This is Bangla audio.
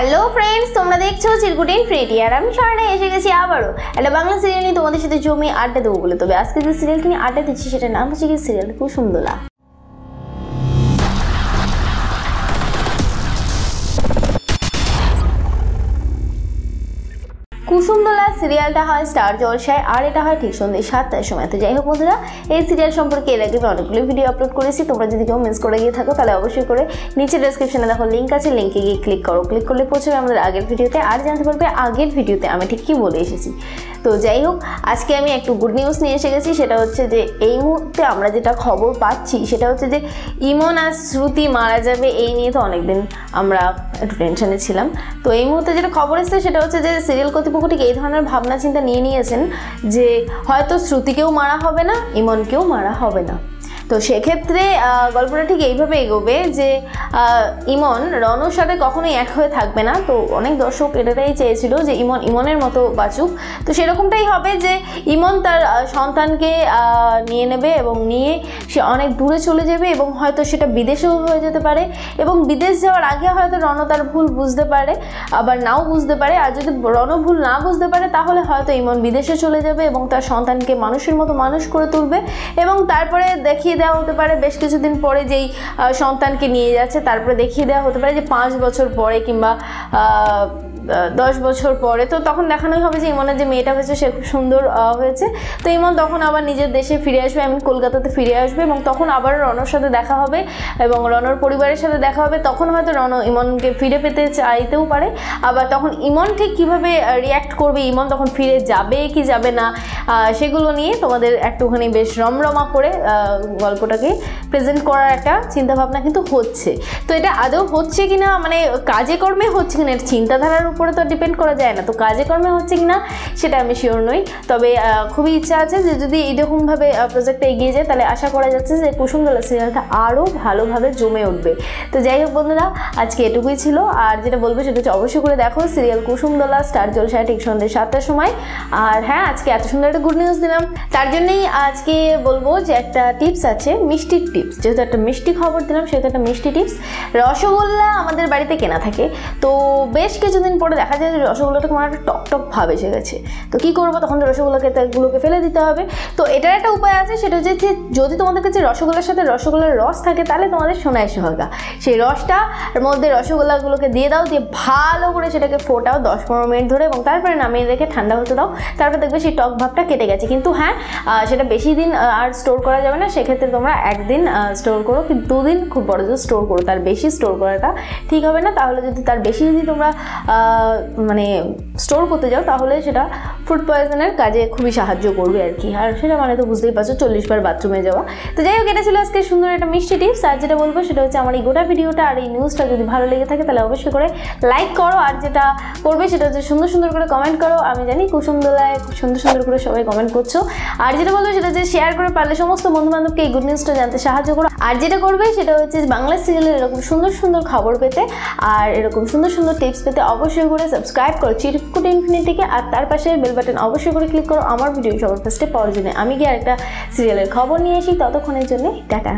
হ্যালো ফ্রেন্ডস তোমরা দেখছ চিরকুটিন ফ্রেডি, আর আমি স্বর্ণে এসে গেছি আবারও। একটা বাংলা সিরিয়াল নিয়ে তোমাদের সাথে জমি আড্ডা দেবো বলে। তবে আজকে যে সিরিয়ালটি নিয়ে আড্ডা দিচ্ছি, সেটার নাম হচ্ছে কি সিরিয়াল কুসুমদোলা কুসুমদোলা সিরিয়ালটা হয় স্টার জলসায়, আর এটা হয় ঠিক সন্ধ্যে সাতটার সময়। তো যাই হোক বন্ধুরা, এই সিরিয়াল সম্পর্কে এর আগে অনেকগুলো ভিডিও আপলোড করেছি, তোমরা যদি কেউ মিস করে গিয়ে থাকো, তাহলে অবশ্যই করে নিচে ডেসক্রিপশনে দেখো লিঙ্ক আছে লিঙ্কে গিয়ে ক্লিক করো। ক্লিক করলে পৌঁছবে আমাদের আগের ভিডিওতে আর জানতে পারবে আগের ভিডিওতে আমি ঠিক কী বলে এসেছি। তো যাই হোক, আজকে আমি একটু গুড নিউজ নিয়ে এসে গেছি, সেটা হচ্ছে যে এই মুহূর্তে আমরা যেটা খবর পাচ্ছি, সেটা হচ্ছে যে ইমন আর শ্রুতি মারা যাবে, এই নিয়ে তো অনেকদিন আমরা একটু টেনশনে ছিলাম। তো এই মুহূর্তে যেটা খবর এসেছে সেটা হচ্ছে যে সিরিয়াল কর্তৃপক্ষ ঠিক এই ধরনের ভাবনা চিন্তা নিয়ে নিয়েছেন যে হয়তো শ্রুতিকেও মারা হবে না, ইমনকেও মারা হবে না। তো সেক্ষেত্রে গল্পটা ঠিক এইভাবে এগোবে যে ইমন রনর সাথে কখনোই এক হয়ে থাকবে না। তো অনেক দর্শক এটাটাই চেয়েছিল যে, ইমন ইমনের মতো বাঁচুক। তো সেরকমটাই হবে যে, ইমন তার সন্তানকে নিয়ে নেবে এবং নিয়ে সে অনেক দূরে চলে যাবে এবং হয়তো সেটা বিদেশেও হয়ে যেতে পারে এবং বিদেশ যাওয়ার আগে হয়তো রণ তার ভুল বুঝতে পারে, আবার নাও বুঝতে পারে। আর যদি রণ ভুল না বুঝতে পারে, তাহলে হয়তো ইমন বিদেশে চলে যাবে এবং তার সন্তানকে মানুষের মতো মানুষ করে তুলবে এবং তারপরে দেখিয়ে দেওয়া হতে পারে। বেশ কিছুদিন পরে যেই সন্তানকে নিয়ে যাচ্ছে, তারপরে দেখিয়ে দেওয়া হতে পারে যে পাঁচ বছর পরে কিংবা দশ বছর পরে। তো তখন দেখানোই হবে যে ইমনের যে মেয়েটা হয়েছে, সে খুব সুন্দর হয়েছে। তো ইমন তখন আবার নিজের দেশে ফিরে আসবে এমন কলকাতাতে ফিরে আসবে এবং তখন আবার রনর সাথে দেখা হবে এবং রনর পরিবারের সাথে দেখা হবে। তখন হয়তো রন ইমনকে ফিরে পেতে চাইতেও পারে। আবার তখন ইমন ঠিক কীভাবে রিয়্যাক্ট করবে, ইমন তখন ফিরে যাবে কি যাবে না সেগুলো নিয়ে তোমাদের একটুখানি বেশ রমরমা করে গল্পটাকে প্রেজেন্ট করার একটা চিন্তাভাবনা কিন্তু হচ্ছে। তো এটা আদৌ হচ্ছে কিনা মানে কাজে কর্মে হচ্ছে কিনা এটা চিন্তাধারার উপরে তো ডিপেন্ড করা যায় না। তো কাজে কর্মে হচ্ছে কি না সেটা আমি শিওর নই। তবে খুবই ইচ্ছা আছে যে যদি এইরকমভাবে প্রজেক্টটা এগিয়ে যায়, তাহলে আশা করা যাচ্ছে যে কুসুমদোলা সিরিয়ালটা আরও ভালোভাবে জমে উঠবে। তো যাই হোক বন্ধুরা, আজকে এটুকুই ছিল। আর যেটা বলব সেটা হচ্ছে অবশ্যই করে দেখো সিরিয়াল কুসুমদোলা স্টার জলসায় ঠিক সন্ধ্যে সাতটার সময়। আর হ্যাঁ আজকে এত সুন্দর একটা গুড নিউজ দিলাম। তার জন্যই আজকে বলব যে একটা টিপস আছে মিষ্টির টিপস যেহেতু একটা মিষ্টি খবর দিলাম, সেহেতু একটা মিষ্টি টিপস রসগোল্লা আমাদের বাড়িতে কেনা থাকে। তো বেশ কিছুদিন পরে দেখা যায় যে রসগোল্লাটা তোমার একটা টক টক ভাব এসে গেছে। তো কী করব? তখন রসগোল্লাকে গুলোকে ফেলে দিতে হবে। তো এটার একটা উপায় আছে, সেটা হচ্ছে যে যদি তোমাদের কাছে রসগোল্লার সাথে রসগোল্লার রস থাকে, তাহলে তোমাদের সোনায় সোহাগা। সেই রসটার মধ্যে রসগোল্লাগুলোকে দিয়ে দাও, দিয়ে ভালো করে সেটাকে ফোটাও দশ পনেরো মিনিট ধরে এবং তারপরে নামিয়ে রেখে ঠান্ডা হতে দাও। তারপর দেখবে সেই টক ভাবটা কেটে গেছে। কিন্তু হ্যাঁ সেটা বেশি দিন আর স্টোর করা যাবে না। সেক্ষেত্রে তোমরা একদিন স্টোর করো। কিন্তু দুদিন খুব বড় জোর স্টোর করো, তার বেশি স্টোর করাটা ঠিক হবে না। তাহলে যদি তার বেশি যদি তোমরা মানে স্টোর করতে যাও, তাহলে সেটা ফুড পয়জনের কাজে খুবই সাহায্য করবে আর কি। আর সেটা মানে তো বুঝতেই পারছ, চল্লিশ বার বাথরুমে যাওয়া। তো যাই হোক, এটা ছিল আজকে সুন্দর একটা মিষ্টি টিপস আর যেটা বলব, সেটা হচ্ছে আমার এই গোটা ভিডিওটা আর এই নিউজটা যদি ভালো লেগে থাকে, তাহলে অবশ্যই করে লাইক করো। আর যেটা করবে, সেটা হচ্ছে সুন্দর সুন্দর করে কমেন্ট করো। আমি জানি কুসুম দোলায় খুব সুন্দর সুন্দর করে সবাই কমেন্ট করছ। আর যেটা বলব, সেটা হচ্ছে শেয়ার করে, পারলে সমস্ত বন্ধু বান্ধবকে এই গুড নিউজটা জানতে সাহায্য করো। আর যেটা করবে সেটা হচ্ছে বাংলা সিরিয়ালের এরকম সুন্দর সুন্দর খবর পেতে আর এরকম সুন্দর সুন্দর টিপস পেতে অবশ্যই করে সাবস্ক্রাইব করো চিরকুট ইনফিনিটিকে আর তার পাশে বেল বাটন অবশ্যই করে ক্লিক করো। আমার ভিডিও সবার ফার্স্টে পাওয়ার জন্য। আমি গিয়ে আরেকটা সিরিয়ালের খবর নিয়ে আসি। ততক্ষণের জন্য টাটা।